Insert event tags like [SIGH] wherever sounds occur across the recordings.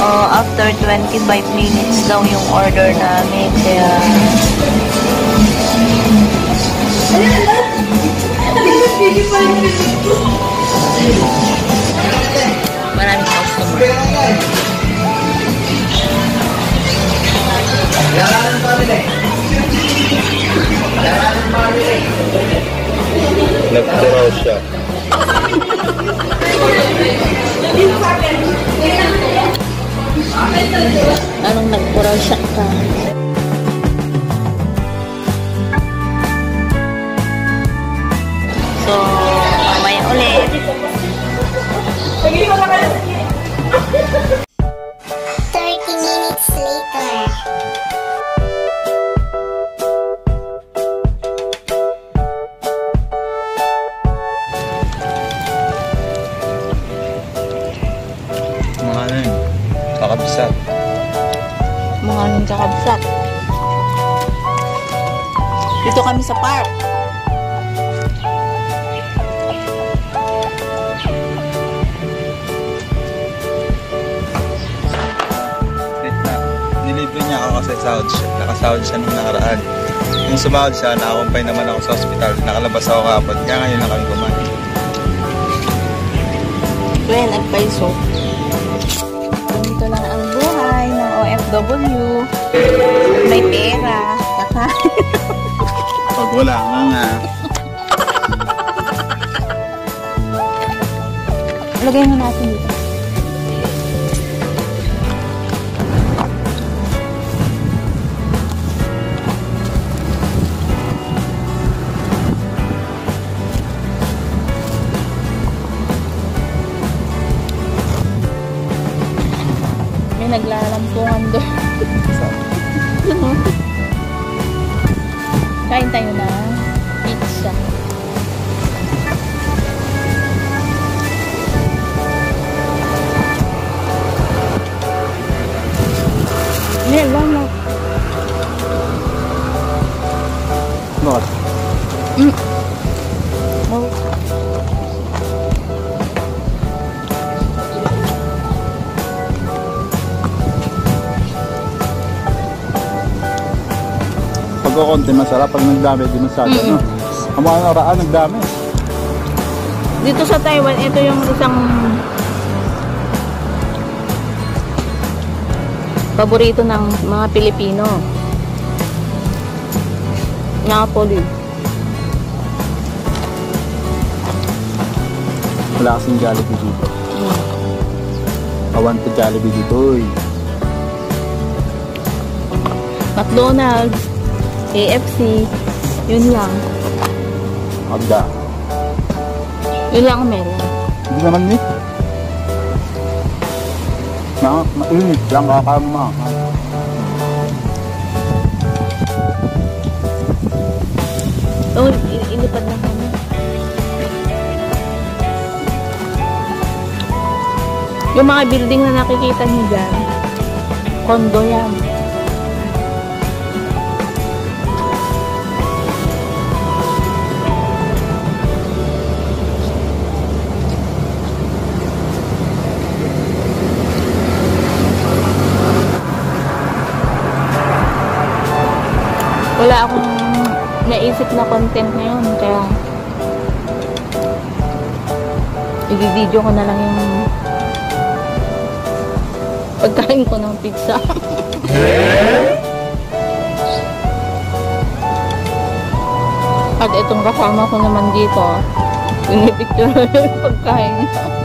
So, after 25 minutes daw yung order namin. Kaya, maraming customer. Nagturaw siya. Anong nagpuraw siya ka? So, Kakabsat. Mga anong kakabsat. Dito kami sa park. Na. Nilibre niya ako kasi sahod siya. Nakasahod siya nung nakaraan. Yung sumahod siya, nakakumpay naman ako sa ospital. Nakalabas ako kapag. Kaya ngayon lang kami kumain. Kuya, nagpaiso. Ganito OFW. May pera. Kakain. [LAUGHS] Pag wala nga nga. Lagay mo natin dito. Naglalampungan Kain tayo na pizza. Hindi, lang. Bakit? Oh. Pag konti masarap, pag nagdami, di masyado. Mm-mm. No? Ang mga naraan, nagdami. Dito sa Taiwan, ito yung isang paborito ng mga Pilipino. Napoli. Wala kasing Jollibee dito. Mm. Awan to Jollibee dito. eh. McDonald's, KFC, yun lang. Agda. Yun lang ang meron. Hindi naman ni. Ma, mainit lang kakama. Oh, i- ilipad lang kami. Yung mga building na nakikita niyo dyan, kondo yan. Wala akong naisip na content ngayon, kaya i-video ko na lang yung pagkain ko ng pizza. At itong kasama ko naman dito, pinipicture yung pagkain. Ano?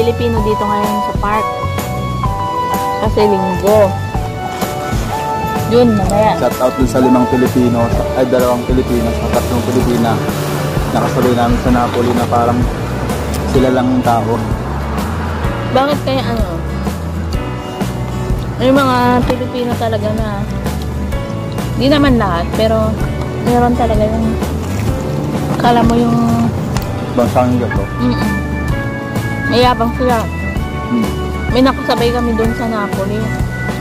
Pilipino dito ngayon sa park. Kasi linggo. Yun, mamaya. Shout out dun sa limang Pilipino, ay dalawang Pilipino, sa tatlong Pilipina. Nakasabay namin sa Napoli na parang Sila lang yung tao. Bakit kaya ano? May mga Pilipino talaga na hindi naman lahat, pero meron talaga yung kala mo yung Bansang gato. mm mayabang sila. Hmm. May nakasabay kami doon sa Napoli.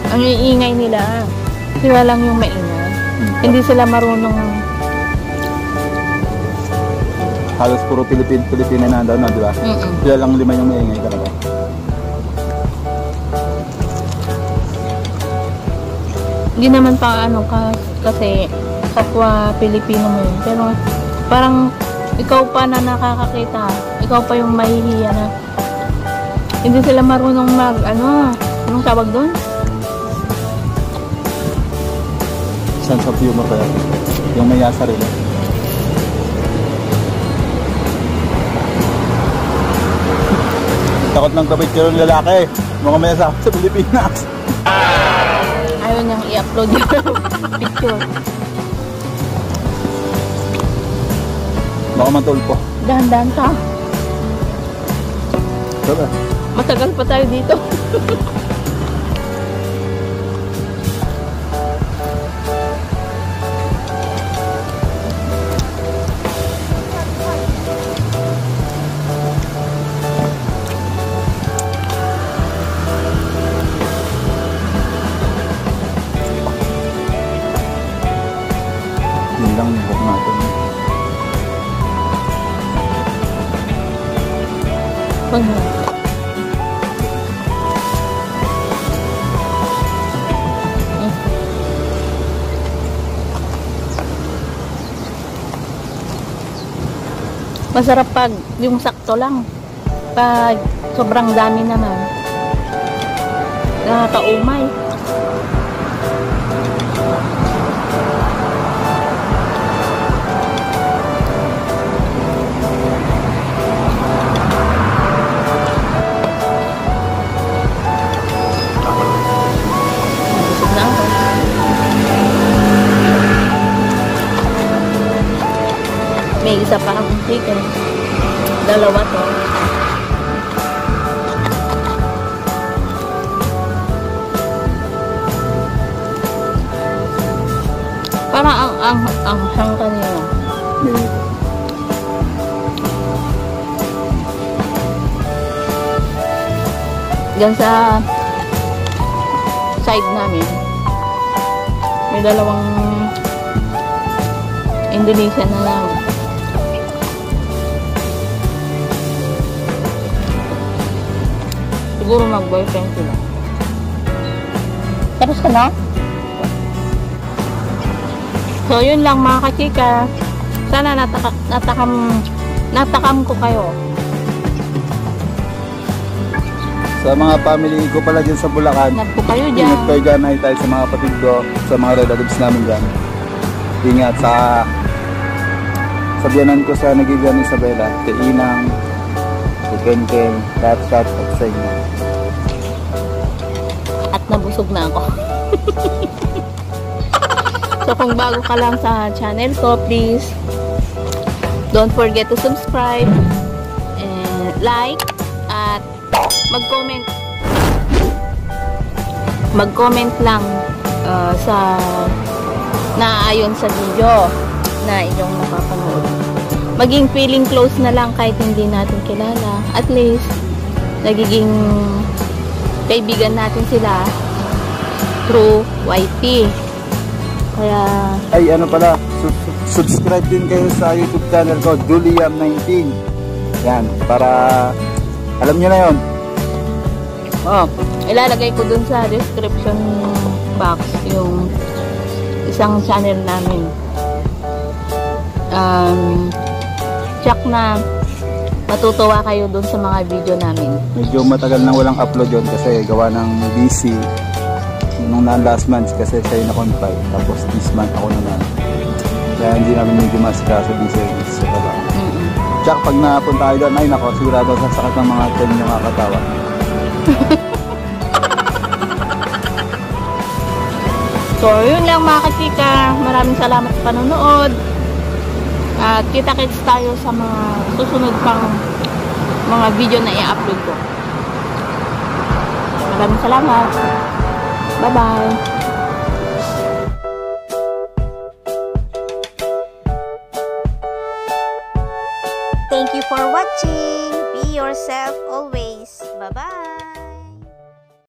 Ang iingay nila, sila lang yung maingay. Hmm. Hindi sila marunong Halos puro Pilipin, Pilipina na daw na, di ba? mm Sila lang lima yung maingay talaga. Hindi naman pa ano ka, kasi kapwa Pilipino mo yun. Pero parang ikaw pa na nakakakita, ikaw pa yung mahihiya na hindi sila marunong mag, ano, anong tawag doon? Sense of humor kaya. Yung may asa rin. [LAUGHS] Takot ng kabit yung lalaki. Mukhang may asawa sa Pilipinas. [LAUGHS] Ayaw niyang i-upload yung [LAUGHS] picture. Baka matulpo. Dahan-dahan ka. Diba? Matagal pa tayo dito. Lang book natin. Pag Masarap pag yung sakto lang. Pag sobrang dami naman. Nakakaumay. May isa pa chicken. Dalawa to. Parang ang ang ang hang kanina. May- Diyan sa side namin, may dalawang Indonesian na lang. Siguro mag-boyfriend sila. Tapos ka na? So, yun lang mga kachika. Sana nataka, natakam, natakam ko kayo. Sa mga family ko pala dyan sa Bulacan, Ingat po kayo dyan. ingat kayo dyan, ay tayo sa mga kapatid ko, sa mga relatives namin dyan. Ingat sa sa biyanan ko sa Nagigan Isabela, kay Inang, kay Ken Ken, lahat shout out sa inyo. At nabusog na ako. [LAUGHS] so kung bago ka lang sa channel ko, please don't forget to subscribe and like at mag-comment mag-comment lang uh, sa naayon sa video na inyong napapanood. Maging feeling close na lang kahit hindi natin kilala. At least, nagiging kaibigan natin sila through YT. Kaya, Ay, ano pala, su- subscribe din kayo sa YouTube channel ko, Juliam19. Yan, para alam nyo na yon. oh, ilalagay ko dun sa description box yung isang channel namin. Um, check na matutuwa kayo dun sa mga video namin. Medyo matagal nang walang upload yon kasi gawa ng busy nung na last month kasi siya yung na-confine tapos this month ako naman kaya hindi namin medyo masika sa sa trabaho Mm-mm. tsaka pag napunta tayo doon ay nako sigurado sa sakit ng mga ten yung nakakatawa [LAUGHS] So, yun lang mga kachika. Maraming salamat sa panonood. At kita-kits tayo sa mga susunod pang mga video na i-upload ko. Maraming salamat. Bye-bye. Thank you for watching. Be yourself always. Bye-bye.